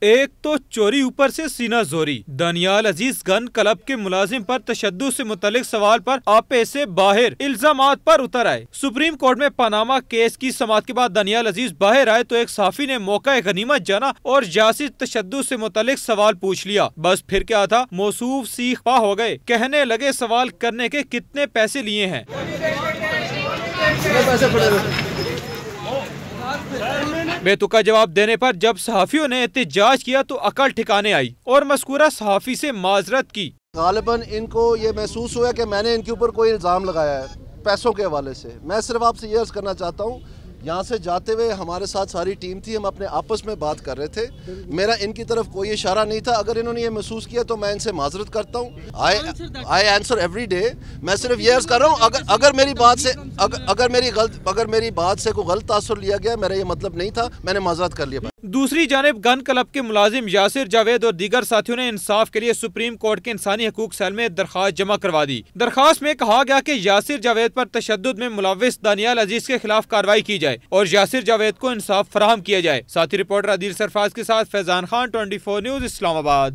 ایک تو چوری اوپر سے سینہ زوری۔ دانیال عزیز گن کلب کے ملازم پر تشدد سے متعلق سوال پر آپے سے باہر، الزامات پر اتر آئے۔ سپریم کورٹ میں پاناما کیس کی سماعت کے بعد دانیال عزیز باہر آئے تو ایک صحافی نے موقع غنیمت جانا اور جاسی تشدد سے متعلق سوال پوچھ لیا۔ بس پھر کیا تھا؟ موصوف سیخ پا ہو گئے۔ کہنے لگے سوال کرنے کے کتنے پیسے لیے ہیں؟ بے تکا جواب دینے پر جب صحافیوں نے احتجاج کیا تو عقل ٹھکانے آئی اور مذکورہ صحافی سے معذرت کی۔ غالباً ان کو یہ محسوس ہوا کہ میں نے ان کے اوپر کوئی الزام لگایا ہے پیسوں کے حوالے سے۔ میں صرف آپ سے یہ عرض کرنا چاہتا ہوں یہاں سے جاتے ہوئے ہمارے ساتھ ساری ٹیم تھی، ہم اپنے آپس میں بات کر رہے تھے۔ میرا ان کی طرف کوئی اشارہ نہیں تھا۔ اگر انہوں نے یہ محسوس کیا تو میں ان سے معذرت کرتا ہوں۔ آئی آنسر ایوری ڈے میں صرف یہ عرض کر رہا ہوں، اگر اگر میری بات سے اگر میری غلط اگر میری بات سے کوئی غلط تاثر لیا گیا، میرا یہ مطلب نہیں تھا۔ میں نے معذرت کر لیا۔ دوسری جانب، گن کلب کے ملازم یاسر جاوید اور دیگر ساتھیوں نے انصاف کے لیے سپریم کورٹ کے انسانی حقوق سیل میں درخواست جمع کروا دی۔ درخواست میں کہا گیا کہ یاسر جاوید پر تشدد میں ملوث دانیال عزیز کے خلاف کاروائی کی جائے اور یاسر جاوید کو انصاف فراہم کیا جائے۔ ساتھی رپورٹر ادیر سرفاز کے ساتھ Faizan Khan, twenty four news, Islamabad.